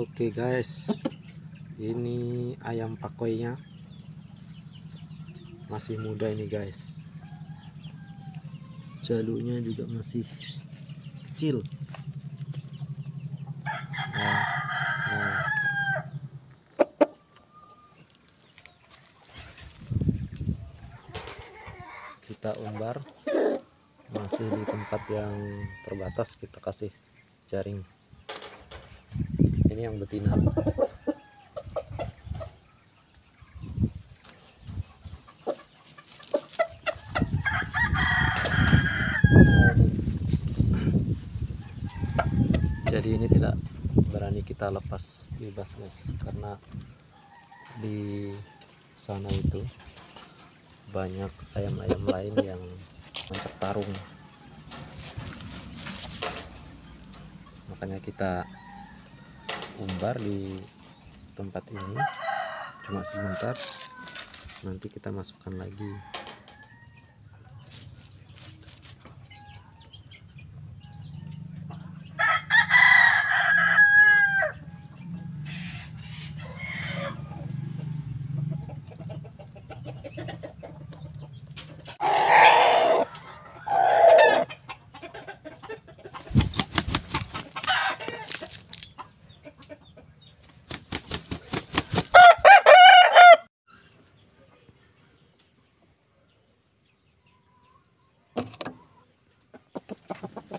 Oke guys, ini ayam pakoinya masih muda ini guys. Jalunya juga masih kecil. Nah, nah. Kita umbar masih di tempat yang terbatas kita kasih jaring ini yang betina. Jadi ini tidak berani kita lepas bebas guys. Karena di sana itu banyak ayam-ayam lain yang mencak tarung. Makanya kita umbar di tempat ini. Cuma sebentar nanti kita masukkan lagi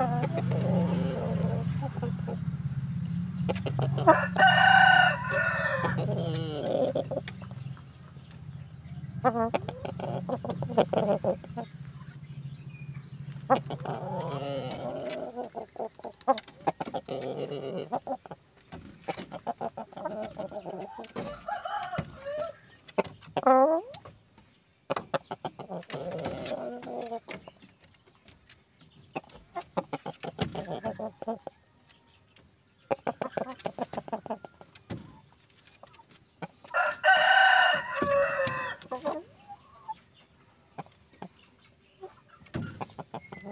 Oh.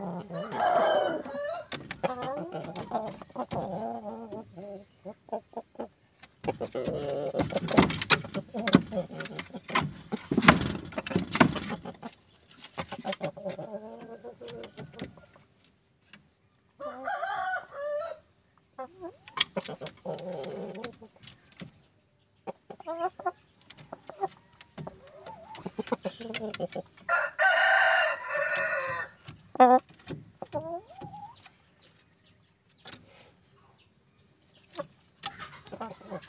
Ha ha ha.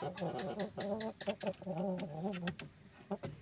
Thank you.